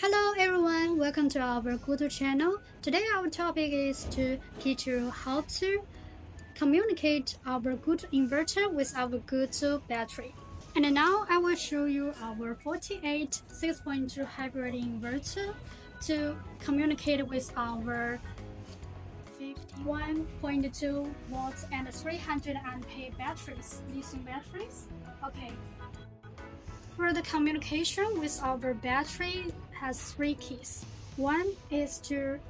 Hello everyone, welcome to our GOOTU channel. Today our topic is to teach you how to communicate our good inverter with our GOOTU battery. And now I will show you our 48 6.2 hybrid inverter to communicate with our 51.2 volts and 300 ampere batteries, lithium batteries. Okay. For the communication with our battery, has three keys. One is to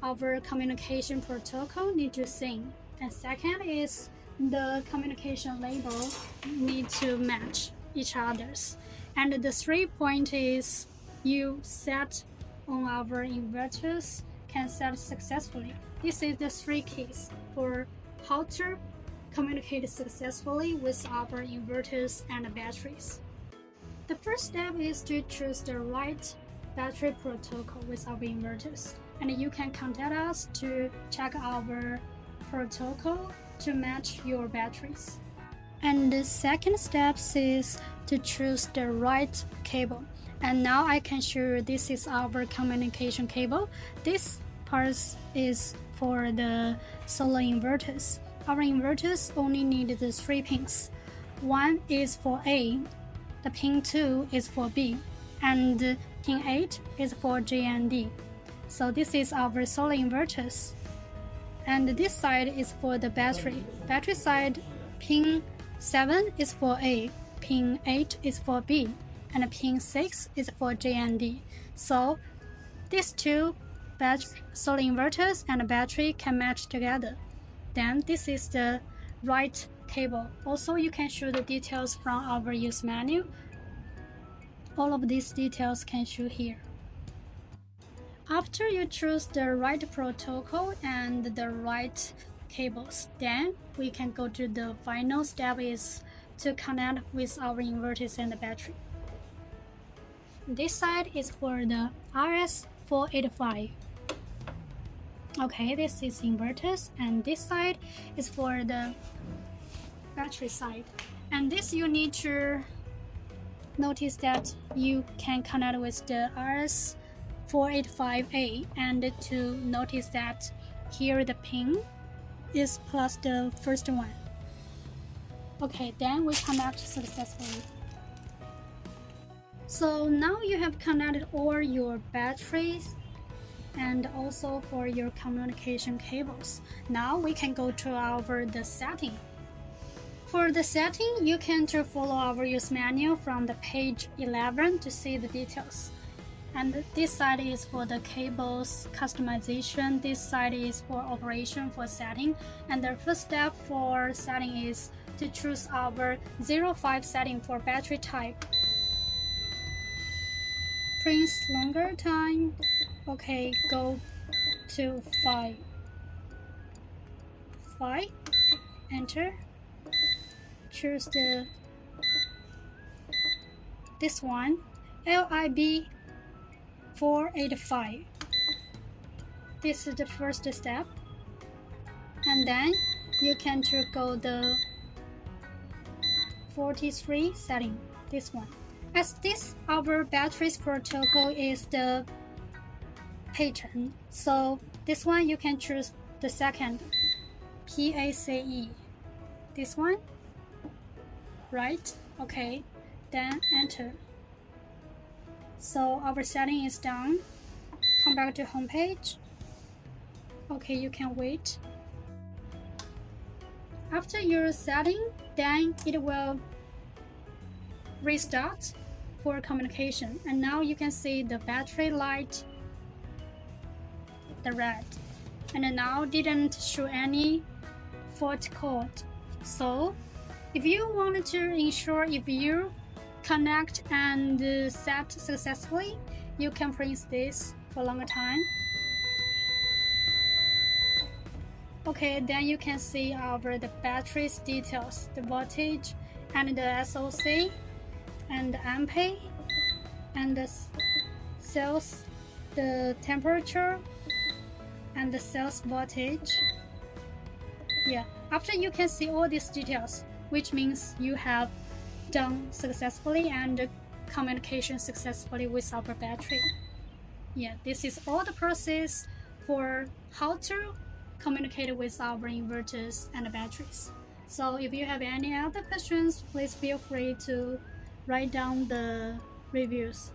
our communication protocol need to sync, and second is the communication label need to match each others. And the three point is you set on our inverters can set successfully. This is the three keys for how to communicate successfully with our inverters and batteries. The first step is to choose the right battery protocol with our inverters. And you can contact us to check our protocol to match your batteries. And the second step is to choose the right cable. And now I can show you this is our communication cable. This part is for the solar inverters. Our inverters only need the three pins. One is for A, the pin 2 is for B, and Pin 8 is for GND. So this is our solar inverters. And this side is for the battery. Battery side, pin 7 is for A, pin 8 is for B, and pin 6 is for GND. So these two solar inverters and battery can match together. Then this is the right cable. Also, you can show the details from our use menu. all of these details can show here. After you choose the right protocol and the right cables, then we can go to the final step is to connect with our inverters and the battery. This side is for the RS485. Okay, this is inverters and this side is for the battery side. And this you need to notice that you can connect with the RS485A and to notice that here the pin is plus the first one. Okay, then we connect successfully. So now you have connected all your batteries and also for your communication cables. Now we can go to our the setting. For the setting, you can to follow our use manual from the page 11 to see the details. And this side is for the cables customization, this side is for operation for setting, and the first step for setting is to choose our 05 setting for battery type. Print longer time, okay, go to 5. 5, enter choose the this one. LIB 485 this is the first step. And then you can go the 43 setting this one. As this our batteries protocol is the pattern. So this one you can choose the second PACE this one right? Okay, then enter. So our setting is done. Come back to home page. Okay, you can wait. After your setting, then it will restart for communication. And now you can see the battery light, the red. And now didn't show any fault code. So if you want to ensure if you connect and uh, set successfully, you can print this for a longer time. Okay, then you can see over the battery's details, the voltage and the SOC and the ampere and the cells, the temperature and the cells voltage. Yeah, after you can see all these details, which means you have done successfully and communication successfully with our battery. yeah, this is all the process for how to communicate with our inverters and batteries. So if you have any other questions, please feel free to write down the reviews.